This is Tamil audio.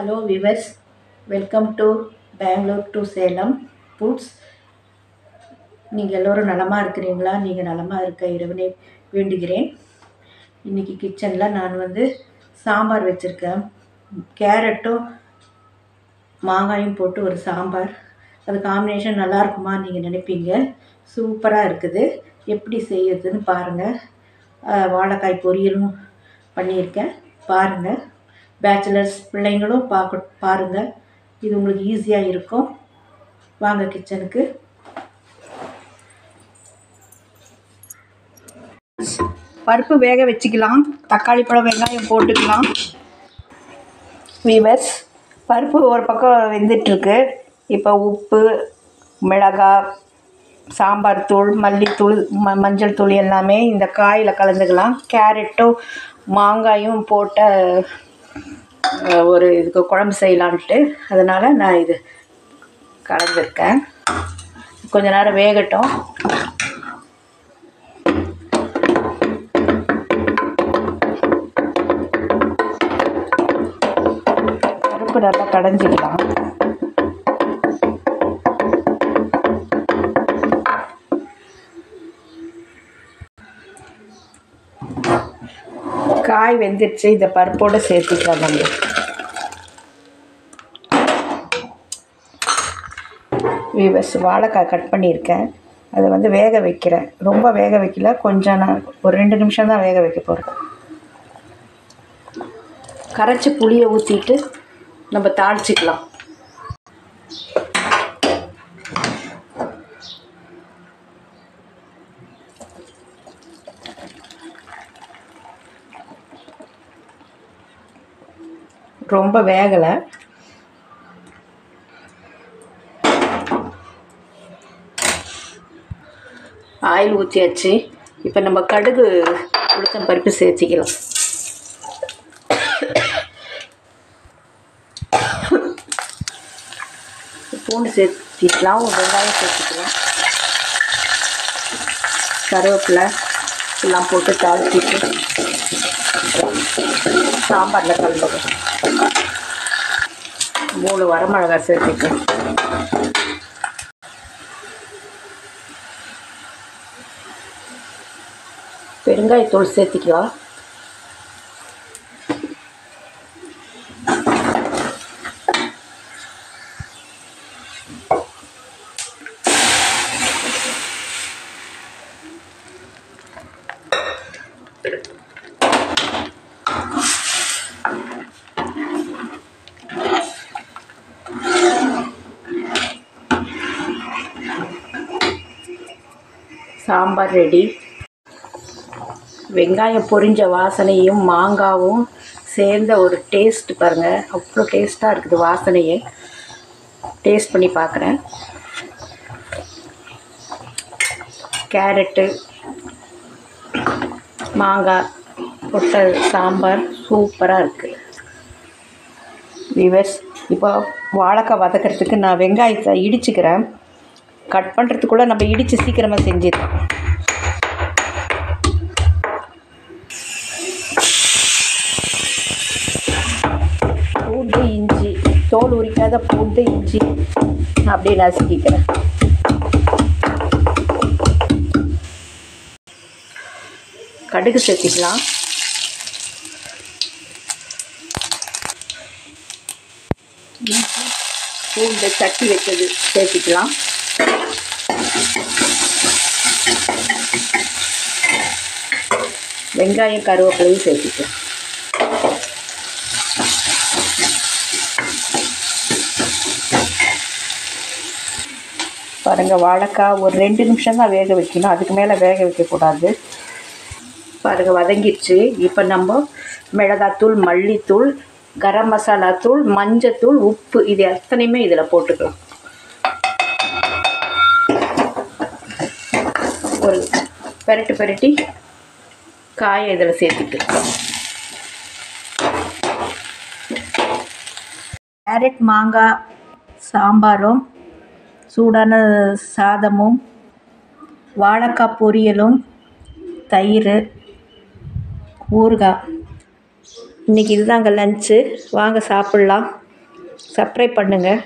Hello viewers welcome to Bangalore to Salem foods நீங்கள் எல்லோரும் நலமாக இருக்கிறீங்களா? நீங்கள் நலமாக இருக்க இறைவனை வேண்டுகிறேன். இன்றைக்கி கிச்சனில் நான் வந்து சாம்பார் வச்சுருக்கேன். கேரட்டும் மாங்காயும் போட்டு ஒரு சாம்பார். அது காம்பினேஷன் நல்லாயிருக்குமா நீங்கள் நினைப்பீங்க? சூப்பராக இருக்குது. எப்படி செய்யறதுன்னு பாருங்கள் வாழைக்காய் பொரியலும் பண்ணியிருக்கேன். பாருங்கள் பேச்சுலர்ஸ் பிள்ளைங்களும் பார்க்க பாருங்கள் இது உங்களுக்கு ஈஸியாக இருக்கும். வாங்க கிச்சனுக்கு பருப்பு வேக வச்சுக்கலாம். தக்காளி பழம் வெங்காயம் போட்டுக்கலாம். வீவர்ஸ் பருப்பு ஒரு பக்கம் வெந்துட்டுருக்கு. இப்போ உப்பு மிளகாய் சாம்பார் தூள் மல்லித்தூள் ம மஞ்சள் தூள் எல்லாமே இந்த காயில் கலந்துக்கலாம். கேரட்டும் மாங்காயும் போட்ட ஒரு இதுக்கு குழம்பு செய்யலான்ட்டு. அதனால் நான் இது கலந்துருக்கேன். கொஞ்ச நேரம் வேகட்டும். பருப்பு நல்லா கடைஞ்சிக்கலாம். காய் வெந்துடுச்சு இந்த பருப்போடு சேர்த்துக்கலாம் நம்ம. வீவர்ஸ் வாழைக்காய் கட் பண்ணியிருக்கேன். அதை வந்து வேக வைக்கிறேன். ரொம்ப வேக வைக்கல கொஞ்சம் நான் ஒரு ரெண்டு நிமிஷம் தான் வேக வைக்க போகிறேன் கரைச்சி புளியை ஊற்றிட்டு நம்ம தாளிச்சிக்கலாம். ரொம்ப வேகலை. ஆயில் ஊற்றியாச்சு இப்போ நம்ம கடுகு உளுத்தம் பருப்பு சேர்த்திக்கலாம். பூண்டு சேர்த்திக்கலாம் வெங்காயம் சேர்த்துக்கலாம். கருவேப்பிலை எல்லாம் போட்டு தாளிச்சிட்டு. சாம்பாரில் கலந்துடும் மூணு வரமிளகாய் சேர்த்துக்கலாம் பெருங்காயத்தூள் சேர்த்திக்கலாம் சாம்பார் ரெடி. வெங்காயம் பொரிஞ்ச வாசனையும் மாங்காவும் சேர்ந்த ஒரு டேஸ்ட் பாருங்கள் அவ்வளோ டேஸ்ட்டாக இருக்குது வாசனையே. டேஸ்ட் பண்ணி பார்க்குறேன் கேரட்டு மாங்காய் போட்ட சாம்பார் சூப்பராக இருக்குது விவர்ஸ் இப்போ வாழைக்காய் வதக்கிறதுக்கு நான் வெங்காயத்தை இடிச்சுக்கிறேன். கட் பண்ணுறதுக்குள்ளே நம்ம இடித்து சீக்கிரமாக செஞ்சிடலாம். பூண்டு இஞ்சி தோல் உரிக்காத பூண்டு இஞ்சி அப்படியே நசுக்கிக்கிறேன். கடுகு சேர்த்திக்கலாம். பூண்டை பூண்டு தட்டி வச்சது சேர்த்திக்கலாம். வெங்காயம் கருவேப்பிலையும் சேர்த்துக்கலாம். பாருங்கள் வாழைக்காய் ஒரு ரெண்டு நிமிஷம் தான் வேக வைக்கணும். அதுக்கு மேலே வேக வைக்கக்கூடாது. பாருங்கள் வதங்கிடுச்சு. இப்போ நம்ம மிளகாத்தூள் மல்லித்தூள் கரம் மசாலா தூள் மஞ்சத்தூள் உப்பு இது எத்தனையுமே இதில் போட்டுக்கலாம். ஒரு பெரட்டு பெரட்டி காயை இதில் சேர்த்துக்கலாம் கேரட் மாங்காய் சாம்பாரும் சூடான சாதமும் வாழைக்காய் பொரியலும் தயிர் ஊறுகாய். இன்றைக்கி இதுதாங்க லஞ்சு வாங்க சாப்பிட்லாம். சப்ரை பண்ணுங்கள்